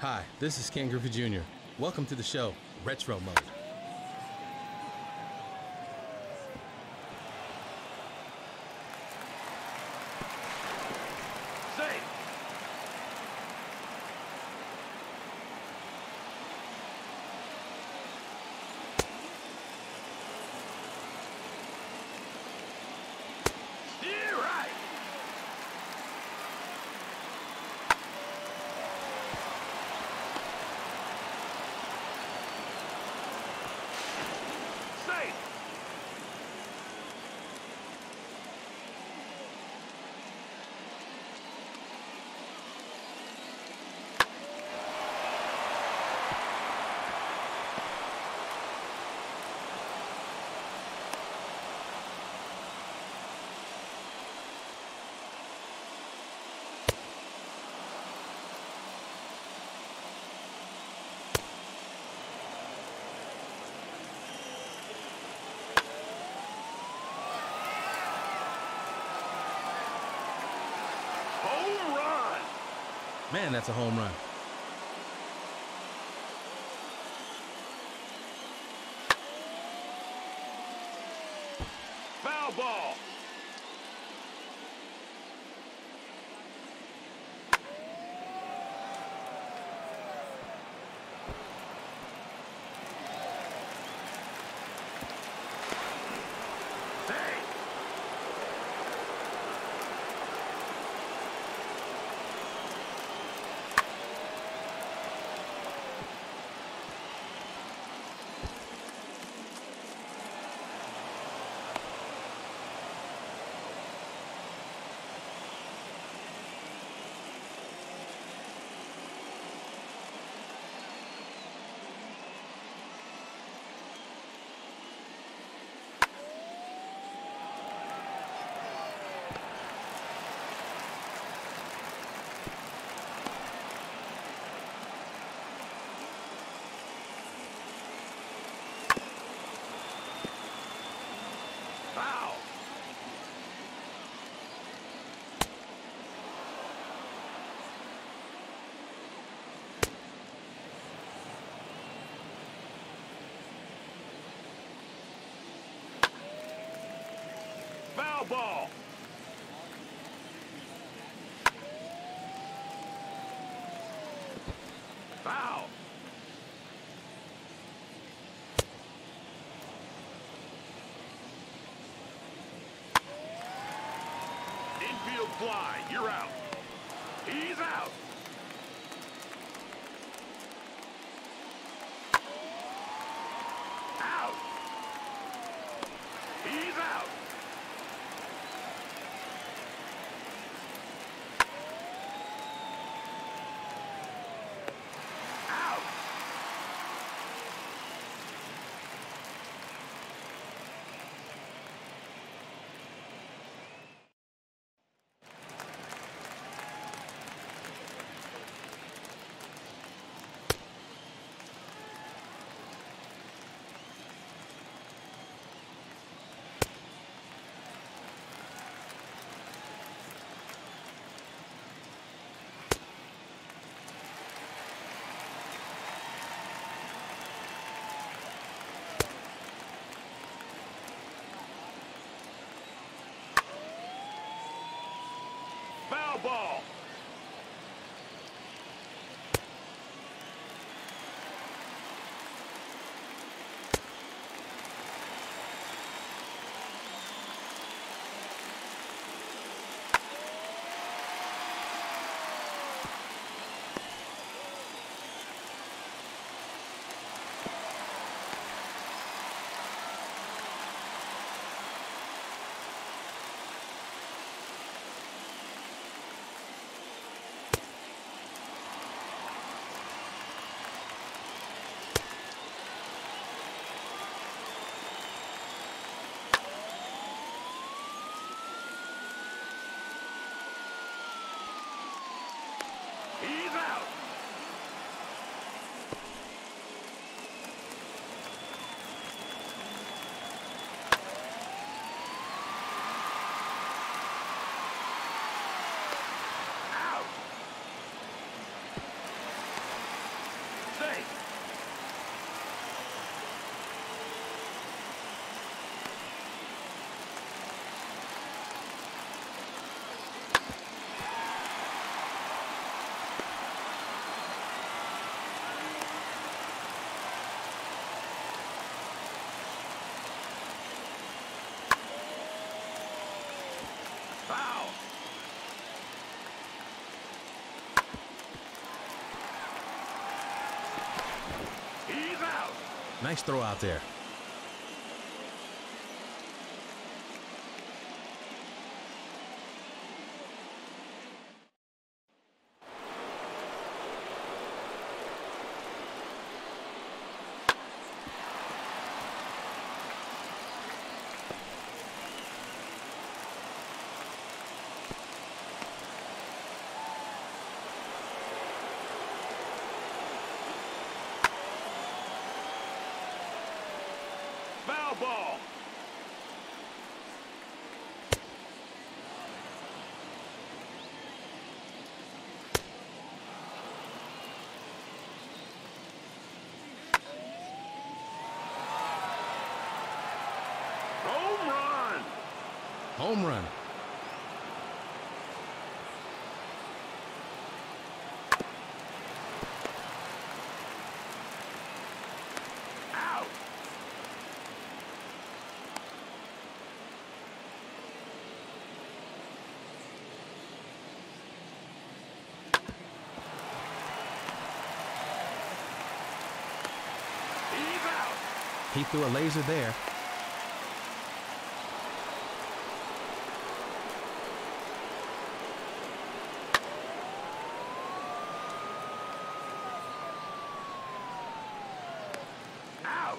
Hi, this is Ken Griffey Jr. Welcome to the show, Retro Mode. Man, that's a home run. Foul ball. Hey. Foul. Foul ball. Foul. Infield fly. You're out. He's out. Nice throw out there. Ball. Home run. Home run. Out. He's out. He threw a laser there. Out.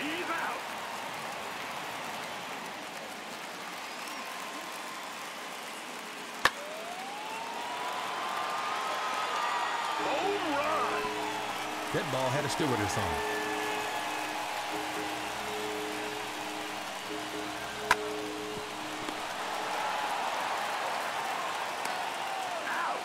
He's out. Home run. That ball had a stewardess on it. Out.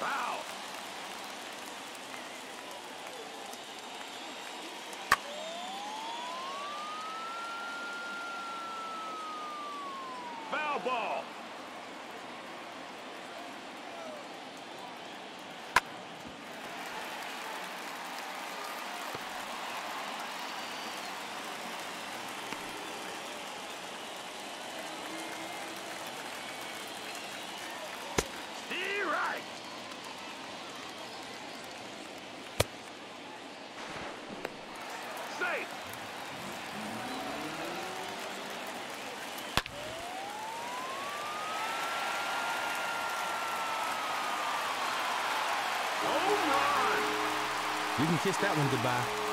Foul. Foul ball. Stay right. Safe. Home run. You can kiss that one goodbye.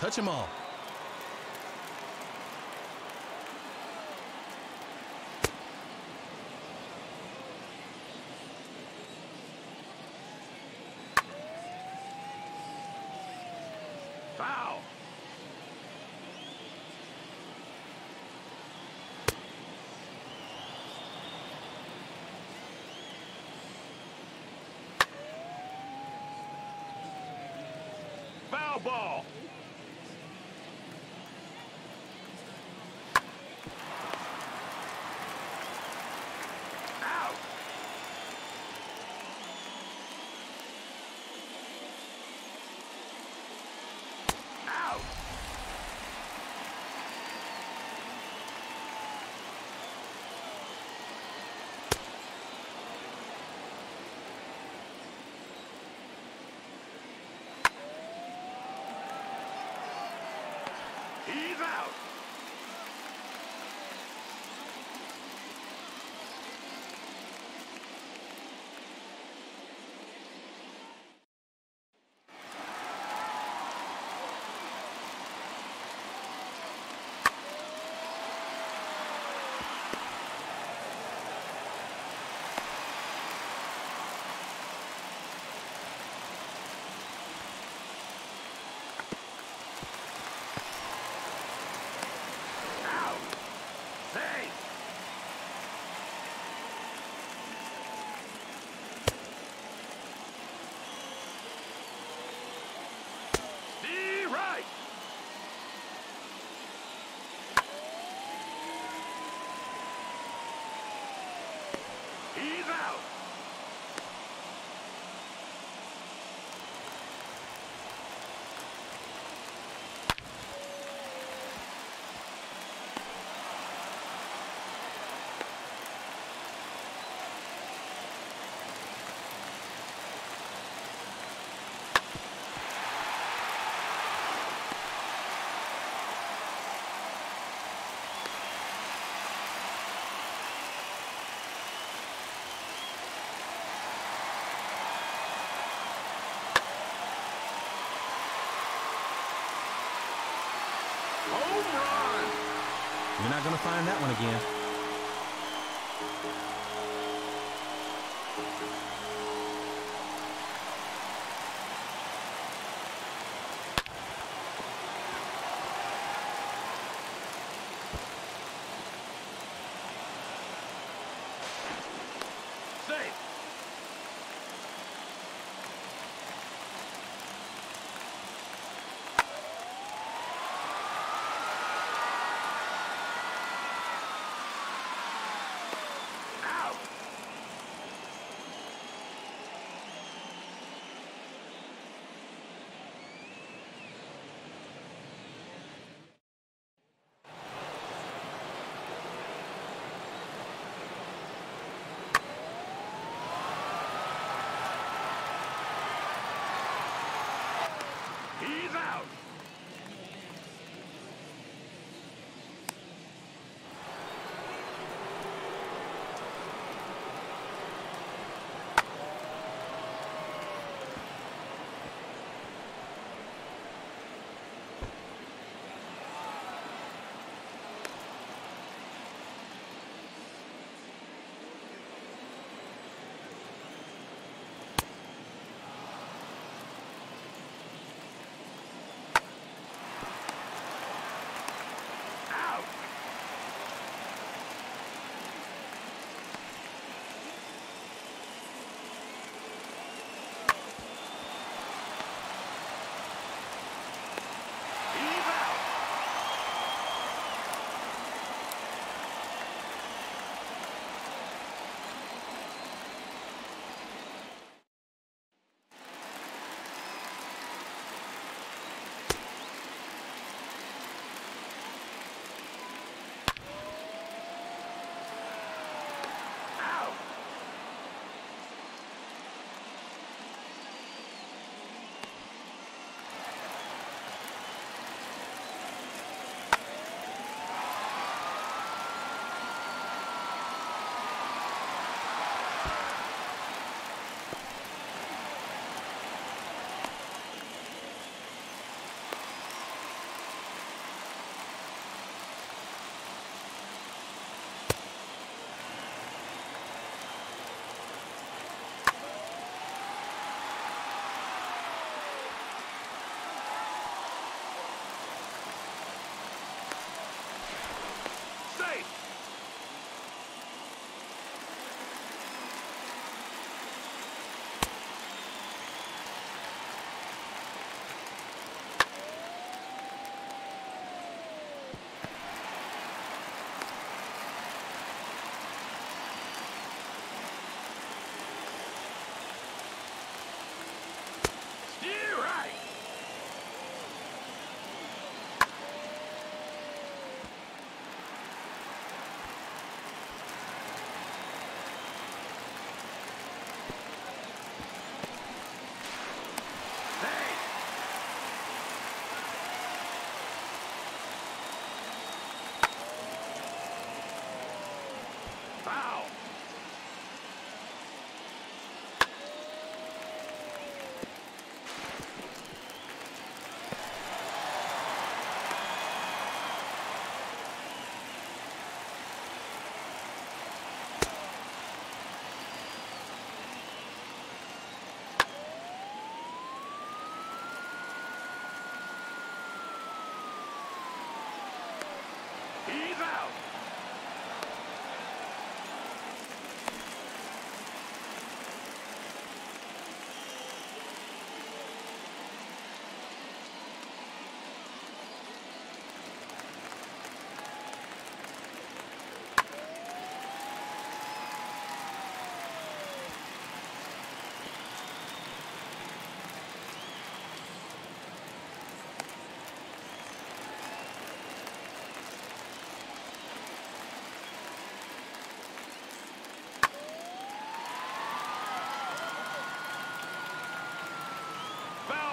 Touch them all. Ball. You're not going to find that one again.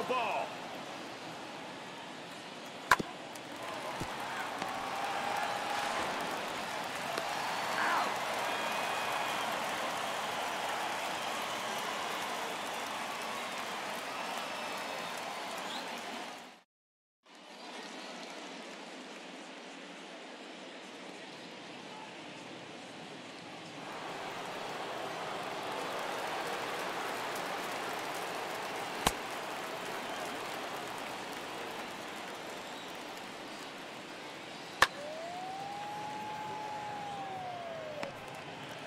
Ball.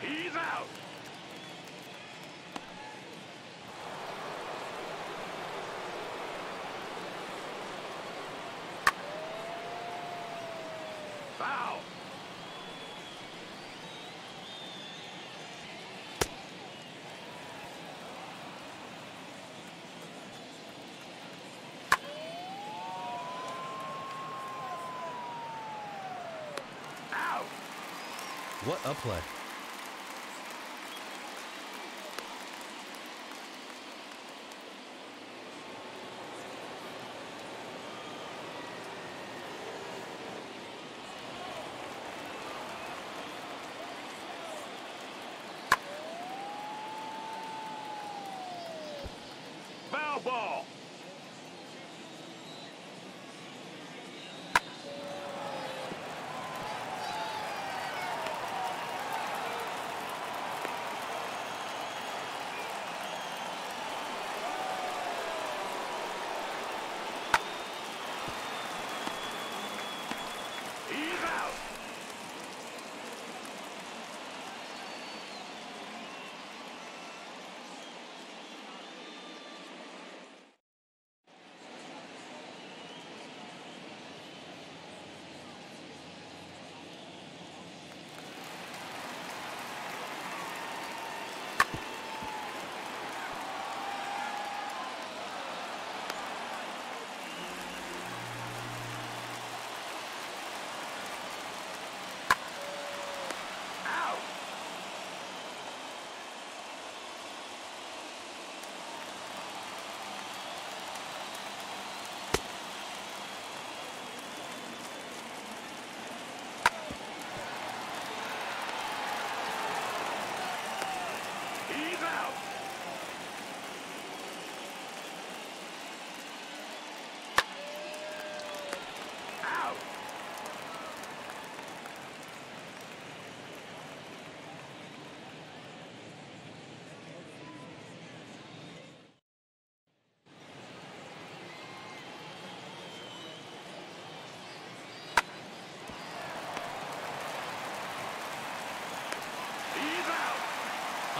Out. He's out. What a play.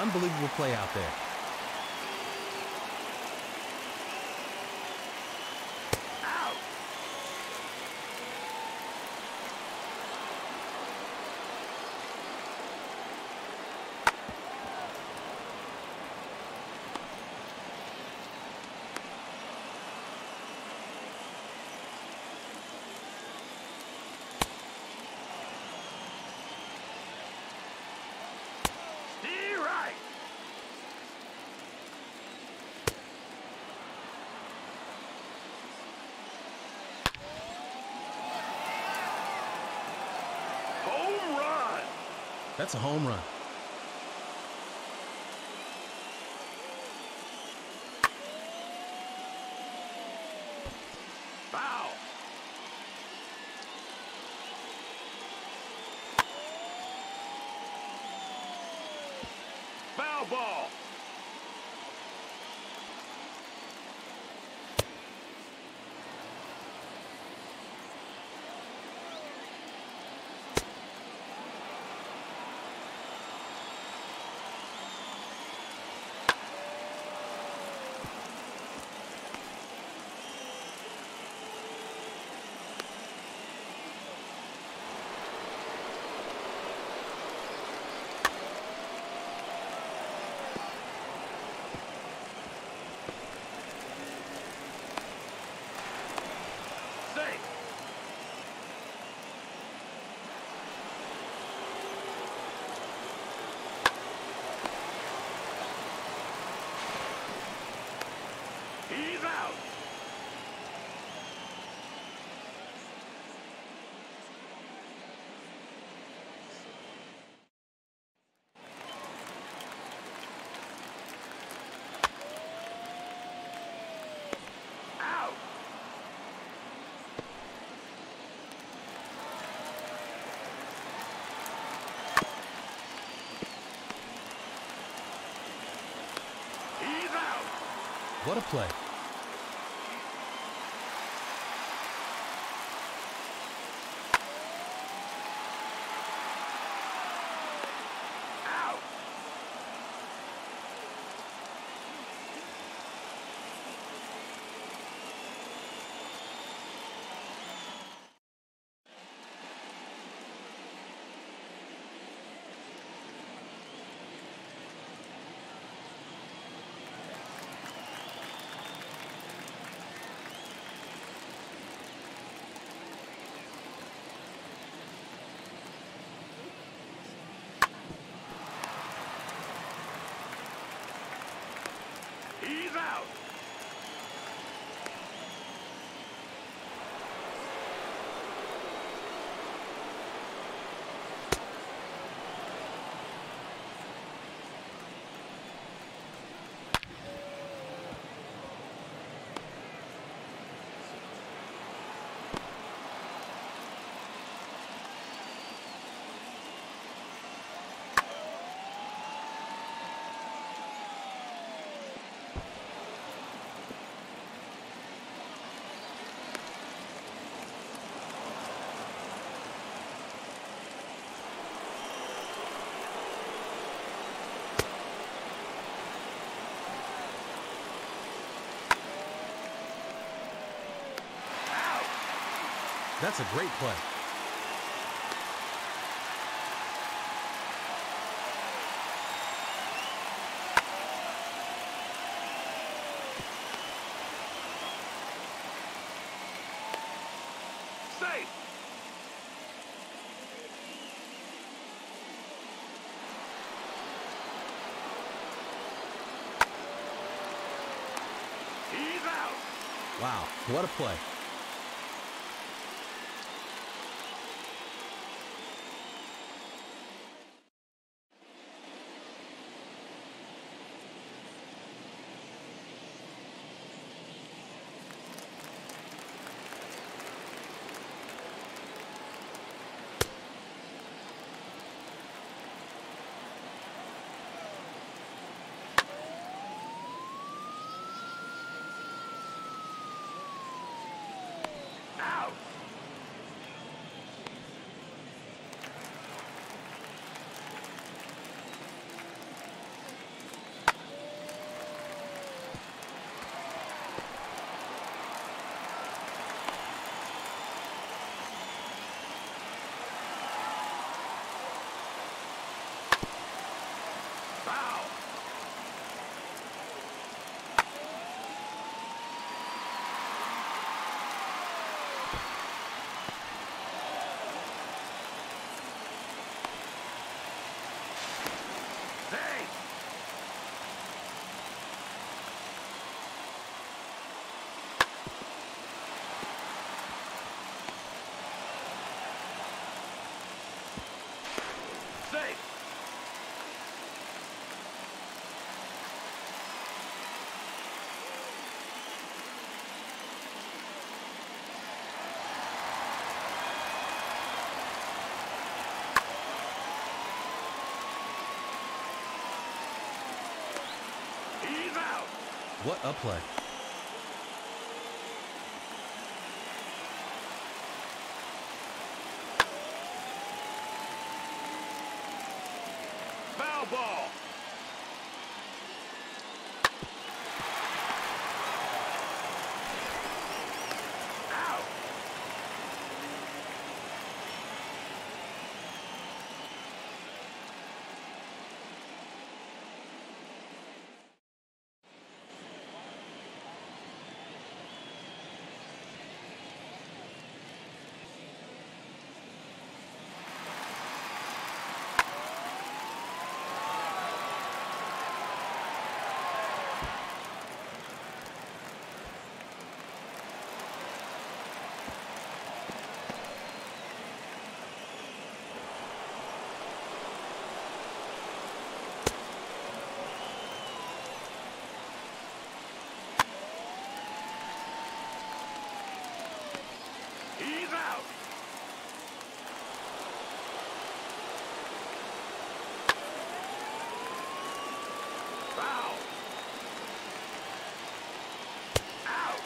Unbelievable play out there. That's a home run. Foul. Foul ball. What a play. Out. He's out. Out. That's a great play. Safe. He's out. Wow, what a play. What a play. Foul ball. Out. He's out. Foul. Out.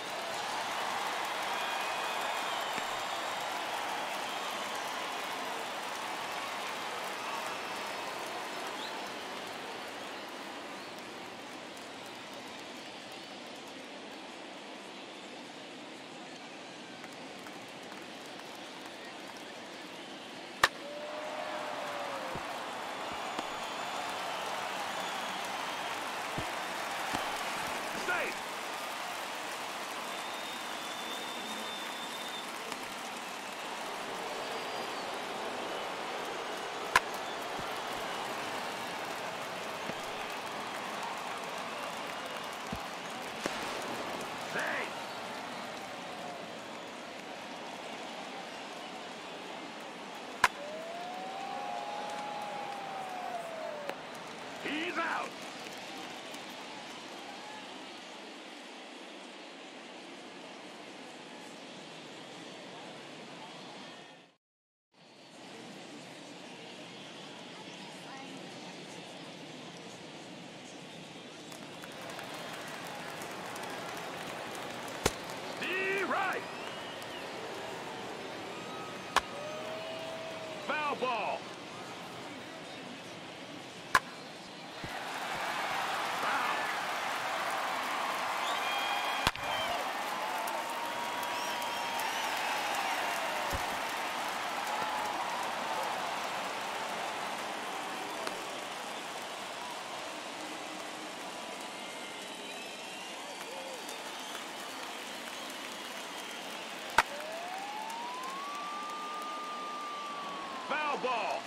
Safe. Safe. He's out. D right. Foul ball. Foul. Foul ball.